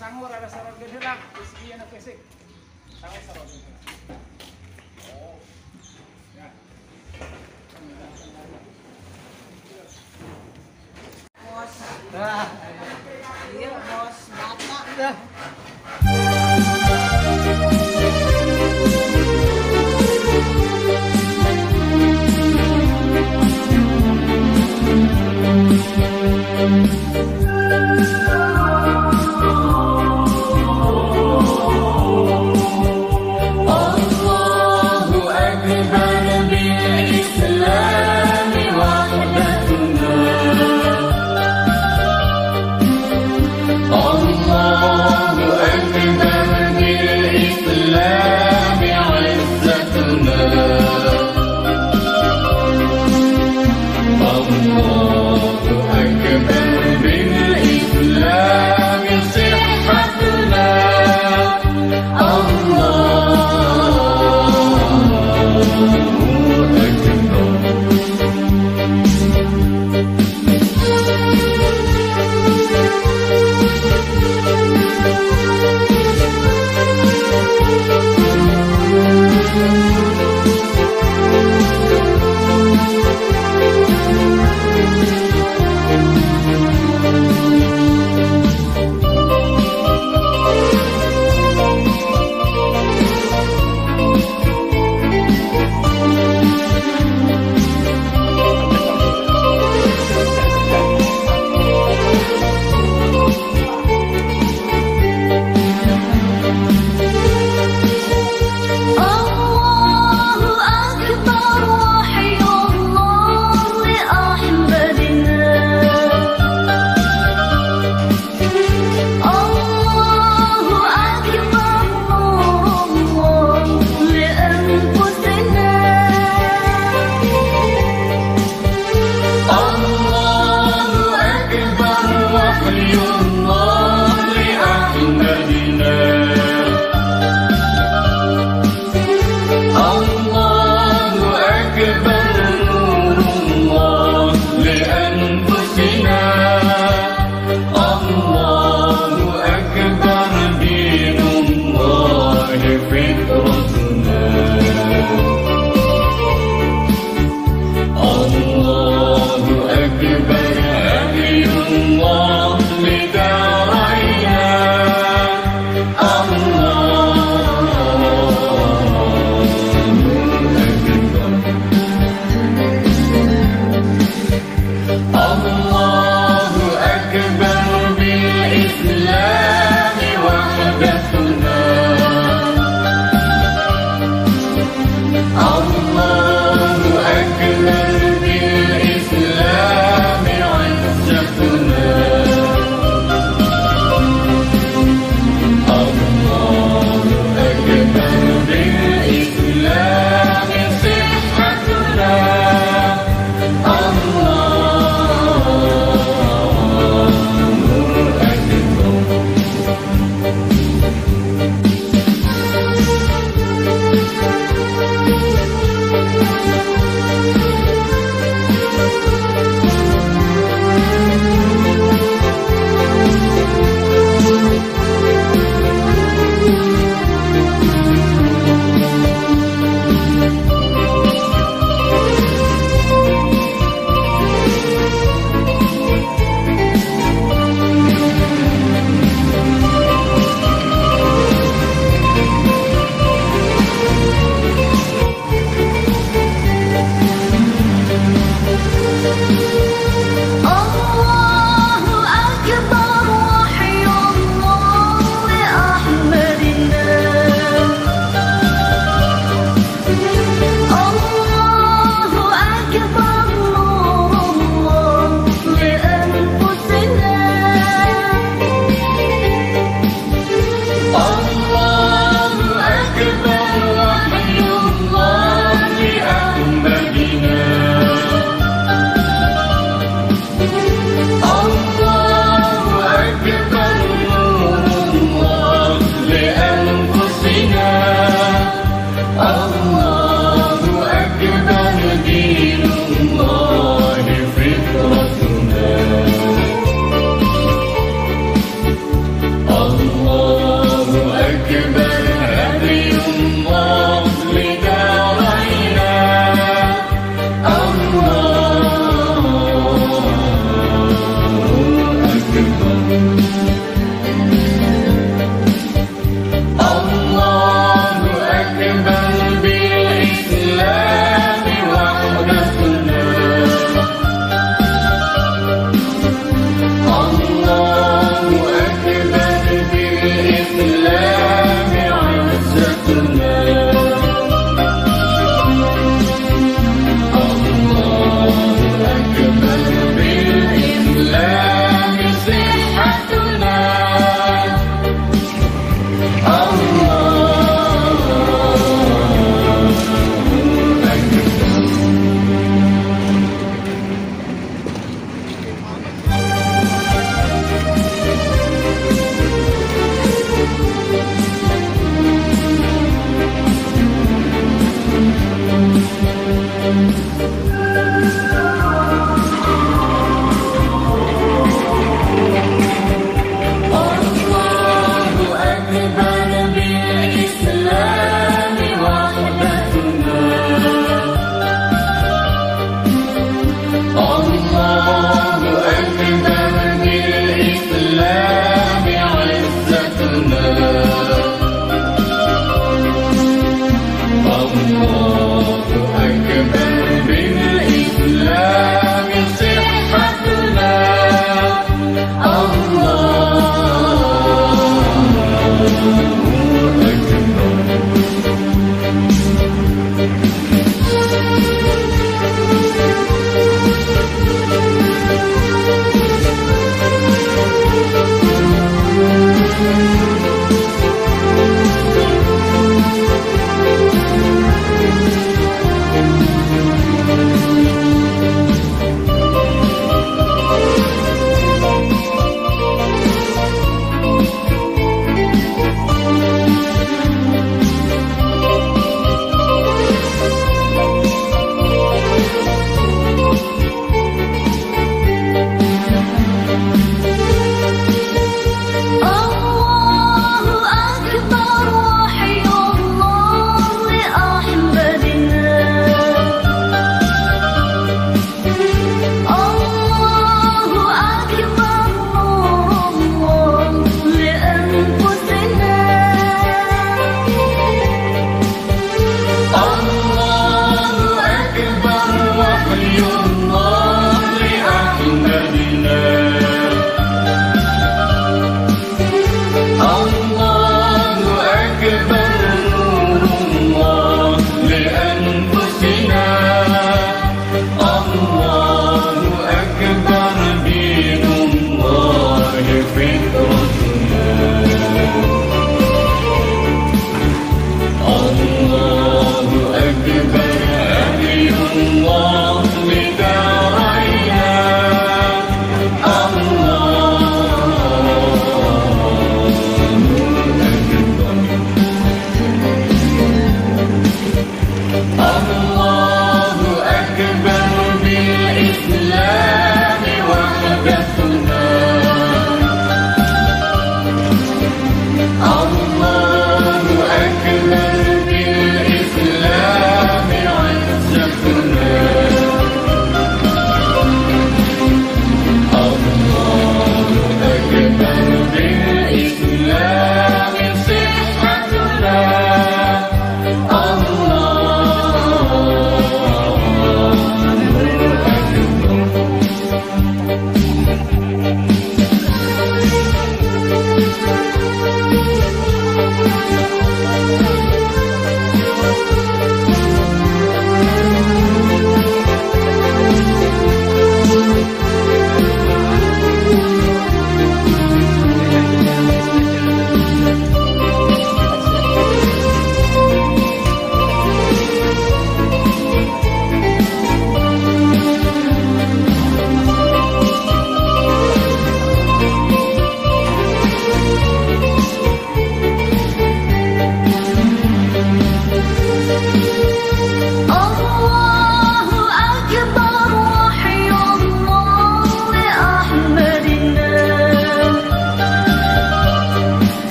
samur ada sarot gede lah, isinya nak pesek. Sama sarot gede.